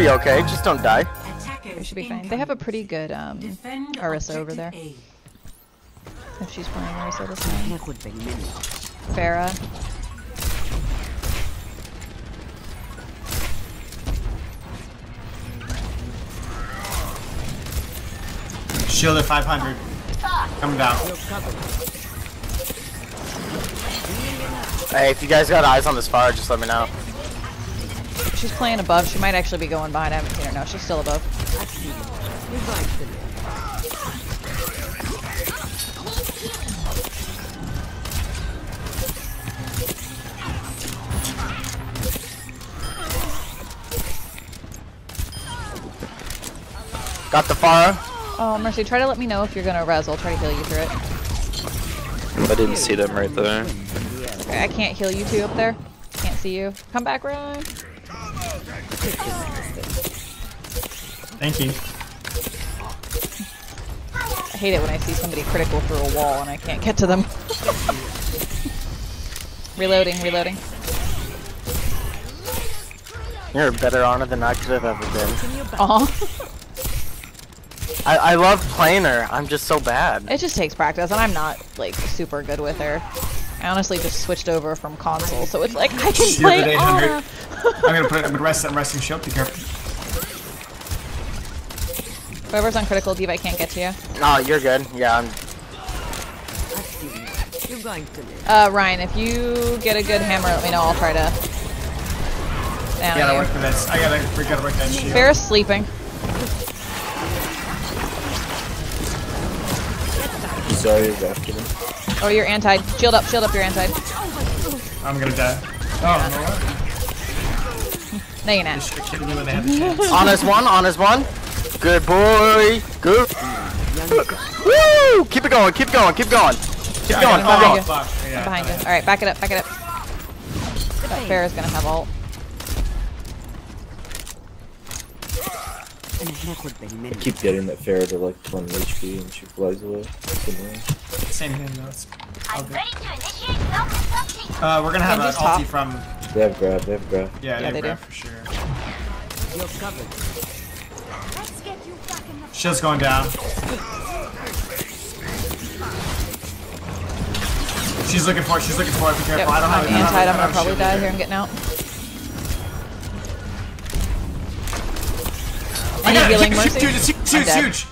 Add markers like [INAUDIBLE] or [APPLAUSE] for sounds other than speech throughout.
be okay. Just don't die. We should be fine. They have a pretty good um, Orisa over there. If she's playing Orisa this time. Pharah. Shield at 500. Coming down. Hey, if you guys got eyes on this fire, just let me know. She's playing above. She might actually be going behind. I haven't seen her. No, she's still above. Got the fire. Oh, Mercy, try to let me know if you're gonna res. I'll try to heal you through it. I didn't see them right there. Okay, I can't heal you two up there. Can't see you. Come back, Rein. Thank you. I hate it when I see somebody critical through a wall and I can't get to them. [LAUGHS] reloading, reloading. You're a better honor than I could have ever been. Aw. I, I love playing her. I'm just so bad. It just takes practice, and I'm not like super good with her. I honestly just switched over from console, so it's like I can play 800. Ana. I'm gonna put it, I'm gonna rest I'm resting shield. Be careful. Whoever's on critical, D.Va, I can't get to you. No, you're good. Yeah, I'm. You're going to live. Uh, Rein, if you get a good hammer, let me know. I'll try to. Down I gotta you. work for this. I gotta, we gotta work that shield. Pharah's sleeping. Sorry, after them. Oh, you're anti. Shield up, shield up, you're anti. I'm gonna die. Oh, you know what? No, you're not. Should've killed me when they had the chance. Honest one, honest one. Good boy. Good. Woo! Keep it going, keep it going, keep it going. Keep it going, keep behind going. you. Fuck. Yeah, I'm behind you. Alright, back it up, back it up. That Pharah's gonna have ult. I keep getting that Pharah to like 1 HP and she flies away. It's annoying. I- Same thing though. It's all good. Ready to initiate self-destruction. Uh, we're gonna have an Genji's ulti from. They have grab, they have grab. Yeah, Yeah, they they grab do. for sure. You're covered. Let's get you back in the Shield's going down. She's looking for it. She's looking for it. Be careful. Yep, I don't have. I'm I don't anti. I I'm gonna probably die here. I'm getting out. I Any got healing, Mercy? Huge, it's huge, it's huge, dead. huge.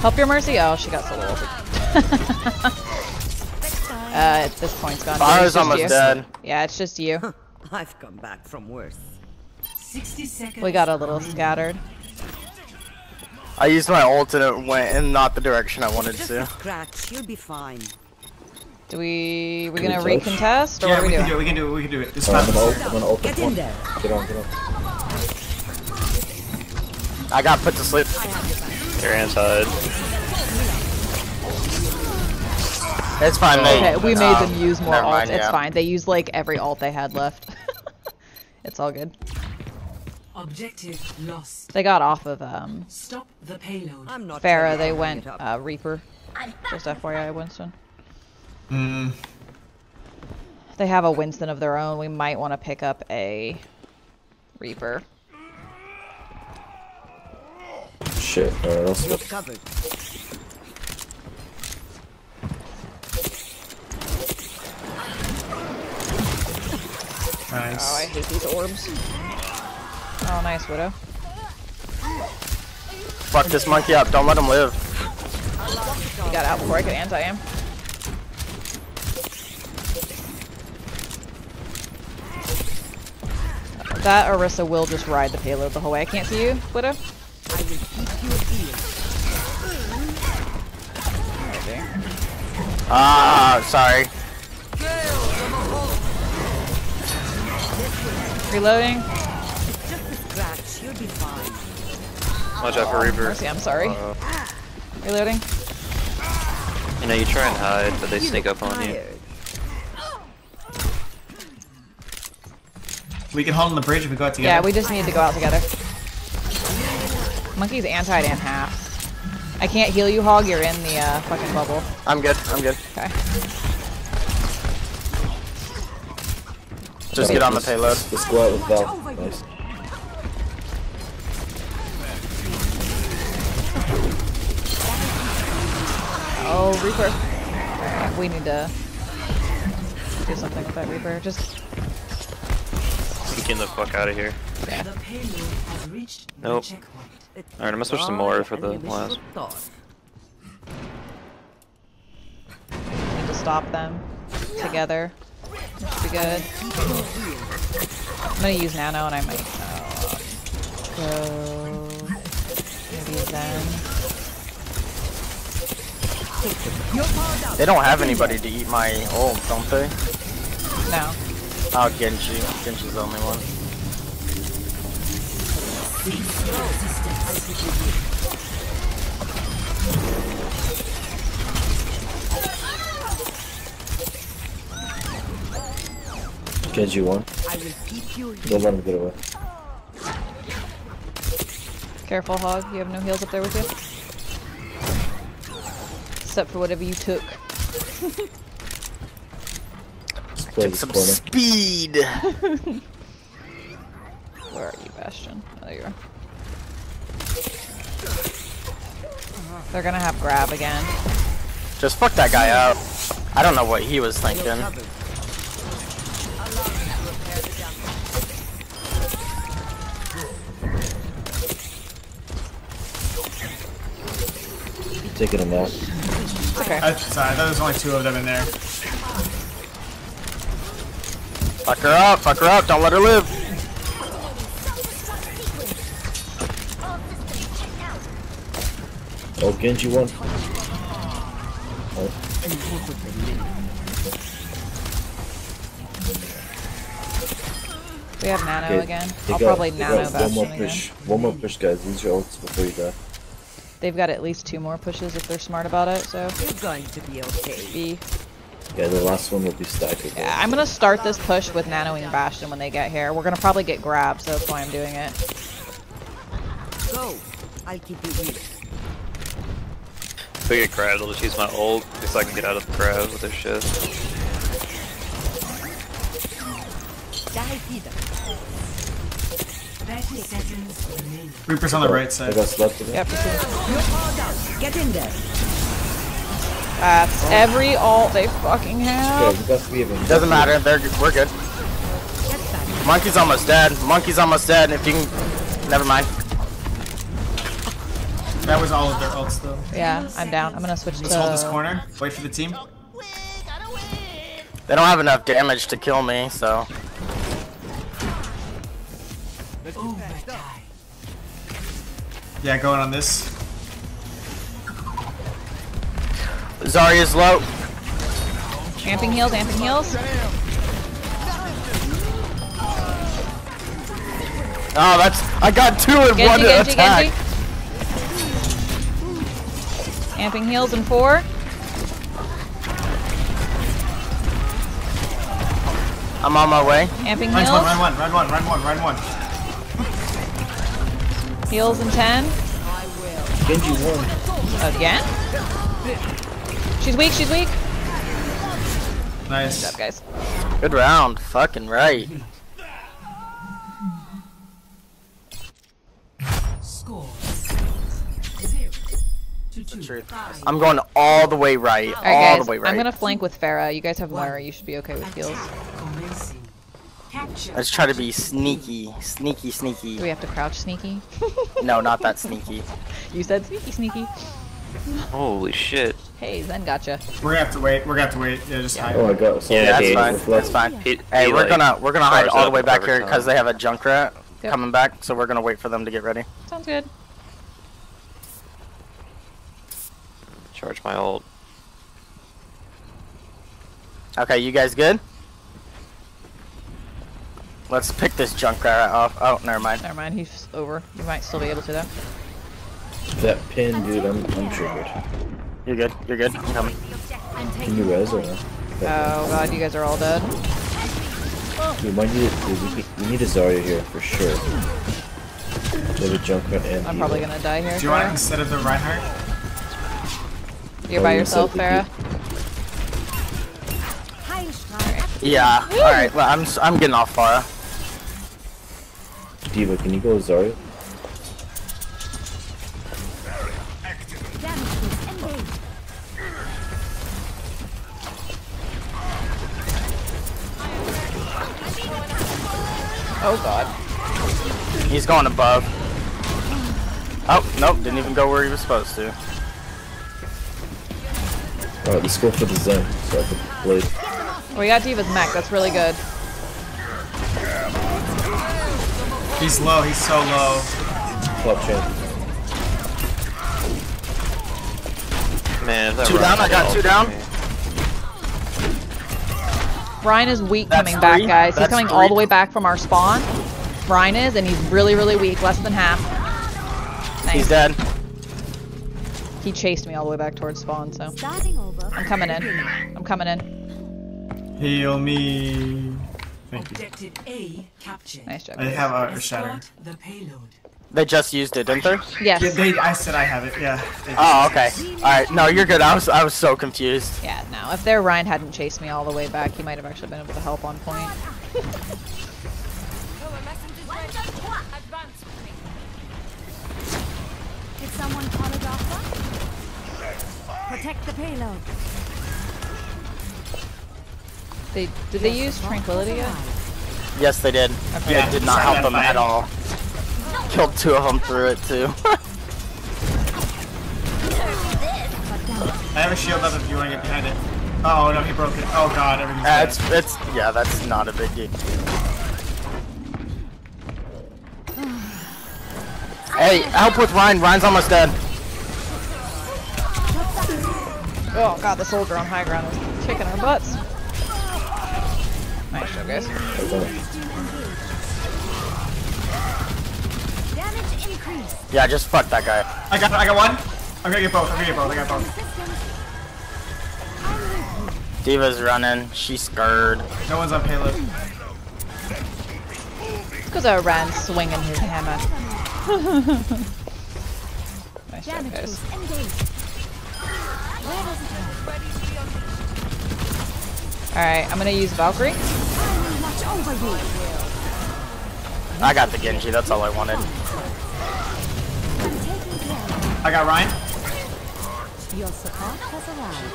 Help your Mercy? Oh, she got so low. [LAUGHS] uh, at this point, it's gone. Fire's almost you. dead. Yeah, it's just you. I've come back from worse. 60 seconds. We got a little scattered. I used my ult and it went in not the direction I wanted Just to. a scratch. You'll be fine. Do we we gonna we recontest or Yeah, what are we we can do it. We can do it. We can do it. This I'm time. gonna ult, I'm gonna ult Get in there. Get on, get on. I got put to sleep. You're anti. It's fine. They, Okay, we made um, them use more never ult. mind, it's yeah. fine. They used like every alt they had left. It's all good. Objective lost. They got off of um Stop the payload. I'm not. Pharah. They went uh, Reaper. Just FYI, Winston. Mm, They have a Winston of their own. We might want to pick up a Reaper. Shit, alright, I'll You're switch. covered. Oh, I hate these orbs. Oh, nice Widow. Fuck this monkey up. Don't let him live. He got out before I could anti him. That Orisa will just ride the payload the whole way. I can't see you, Widow. I will keep you healed. Ah, sorry. Reloading. Just a scratch. You'll be fine. Watch out for Reaper. Mercy, I'm sorry. Uh, Reloading. you know, you try and hide, but they sneak up on you. We can hold on the bridge if we go out together. Yeah, we just need to go out together. Monkey's anti and half. I can't heal you, Hog. You're in the uh, fucking bubble. I'm good. I'm good. Okay. Just get on the payload. Let's go out with Val. Nice. Oh, Reaper. We need to do something with that Reaper. Just Peeking the fuck out of here. The payload has reached Nope. Alright, I'm gonna switch to more for the last. need to stop them together. Should be good. I'm gonna use Nano and I might uh, go maybe Zen. They don't have anybody to eat my ult, don't they? No. Oh, Genji. Genji's the only one. Genji one. I will keep you Don't let him get away. Careful, Hog. You have no heals up there with you? Except for whatever you took. Let's play Get this some corner. speed. [LAUGHS] Where are you, Bastion? Oh, there you are. They're gonna have grab again. Just fuck that guy up. I don't know what he was thinking. Taking him out. It's okay. I, sorry, I thought there was only two of them in there. Fuck her up. Fuck her up. Don't let her live. Oh, Genji one. We have Nano Okay, again. I'll got- probably Nano got One more Bastion again. push. One more push, guys. Use your ults before you die. They've got at least two more pushes if they're smart about it, so You're going to be okay. be Yeah, the last one will be stacked. Yeah. I'm gonna start this push with nanoing Bastion when they get here. We're gonna probably get grabbed, so that's why I'm doing it. Go. I'll keep you here. If I get grabbed, I'll just use my ult so I can get out of the crowd with their shit. Die either. 30 seconds remaining. Reaper's on the right I side. got slept again. Yep. Get in there. That's every ult they fucking have. we got three of them. Doesn't matter. They're we're good. Monkey's almost dead. Monkey's almost dead. If you can, never mind. That was all of their ults though. Yeah, I'm down. I'm gonna switch Let's hold this corner. Wait for the team. They don't have enough damage to kill me, so Oh Overtime. Yeah, going on this. Zarya's low. Amping heals, amping heals. Oh, that's I got two in one Genji, Genji, attack. Genji. Amping heals in four. I'm on my way. Amping Run one, run one, run one, run one, run one. Heals in ten. Genji one. Again? She's weak, she's weak. Nice. Good job, guys. Good round. Fucking right. Score. Zero to two. Truth. I'm going all the way right. Alright, all guys. the way right. I'm gonna flank with Pharah. You guys have Moira. You should be okay with heals. Commencing. Capture. Let's try to be sneaky, sneaky, sneaky. Do we have to crouch sneaky? [LAUGHS] No, not that sneaky. [LAUGHS] you said sneaky, sneaky. Holy shit. Hey, Zen gotcha. We're gonna have to wait. We're gonna have to wait. Yeah, just hide. Oh, I got. Yeah, that's fine. That's fine. He- Hey, he, we're like, gonna we're gonna hide all the way back here because they have a Junkrat Yep. coming back. So we're gonna wait for them to get ready. Sounds good. Charge my ult. Okay, you guys good? Let's pick this Junkrat off. Oh, never mind. Never mind, he's over. You might still be able to though. That pin, dude. I'm, I'm triggered. You're good. You're good. I'm coming. Can you res or no? Oh god, you guys are all dead. We might need. Dude, we, we need a Zarya here for sure. We have a Junkrat and. I'm probably gonna die here. Do you want it Pharah. instead of the Reinhardt? You're Oh, by yourself, said Pharah. the Yeah. All right. Well, I'm s- I'm getting off far. D.Va, can you go Zarya? Damage boost engaged. Oh god. He's going above. Oh nope, didn't even go where he was supposed to. Alright, let's go for the Zen so I can blade. We got D.Va's mech, that's really good. He's low, he's so low. Top champ. Man, if that Two down, I got two down. me. Rein is weak That's coming back, three. guys. He's That's coming all the way back from our spawn. Rein is, and he's really, really weak, less than half. Nice. He's dead. He chased me all the way back towards spawn, so over. I'm coming in. I'm coming in. Heal me. Thank you. Objective A captured. Nice job. I have a, a shatter. The payload. They just used it, didn't they? Yes. Yeah, they, I said I have it, yeah. Oh, okay. All right. No, you're good. I was I was so confused. Yeah, no. If their Rein hadn't chased me all the way back, he might have actually been able to help on point. Did someone call a doctor? Protect the payload. They did they use tranquility yet? Yes, they did. Yeah, It did not help them at all. Killed two of them through it too. I have a shield up if you want to get behind it. Oh no, he broke it. Oh god, everything's Uh, dead. it's it's yeah, that's not a big deal. Hey, help with Rein. Rein's almost dead. Oh god, the soldier on high ground is kicking our butts. Nice job, guys. I got it. Damage increase. Yeah, just fuck that guy. I got I got one. I'm gonna get both. I'm gonna get both. I got both. D.Va's running. She's scared. No one's on payload. It's because I ran swinging his hammer. [LAUGHS] nice job, guys. Alright, I'm gonna use Valkyrie. I will watch over you. I got the Genji. That's all I wanted. I'm taking care. I got Rein. Your support has arrived.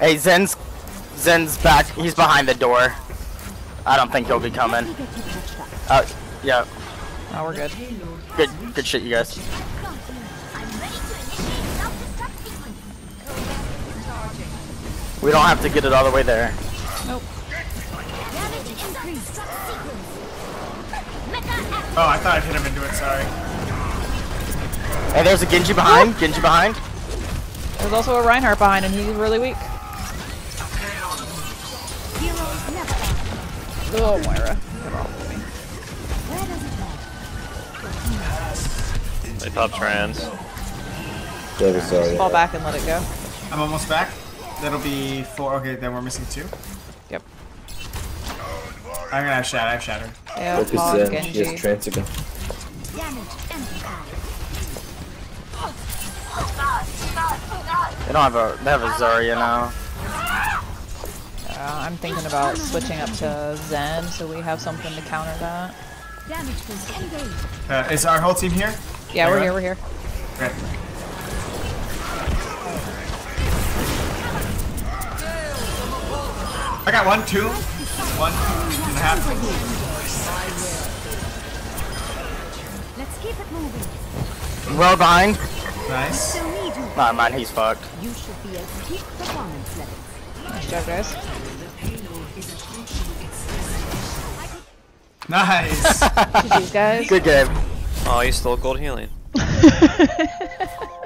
Hey, Zen's Zen's back. He's behind the door. I don't think he'll be coming. Get you patched up. Uh, yeah. Oh, we're good. Good, good shit, you guys. We don't have to get it all the way there. Nope. Damage increase. Meta act. Oh, I thought I'd hit him into it. Sorry. Hey, there's a Genji behind. Genji behind. There's also a Reinhardt behind, and he's really weak. Heroes never die. Oh, Moira. Get off of me. Where does it go? They popped trans. That was Fall back and let it go. I'm almost back. That'll be four. Okay, then we're missing two. Yep. I'm gonna have shatter. I have shatter. Yeah, Focus Hog, Zen. He Genji. has trance again. They don't have a. They have a Zarya now. Uh, I'm thinking about switching up to Zen so we have something to counter that. Damage. Uh, is our whole team here? Yeah, we're here, we're here. Okay. I got one, two, one and a half. Let's keep it moving. Well behind. Nice. Still need. Nah, man, he's fucked. You should be at peak performance levels. Nice job, guys. The payload is approaching its Nice. GG's, guys. Good game. Oh, you stole gold healing. [LAUGHS]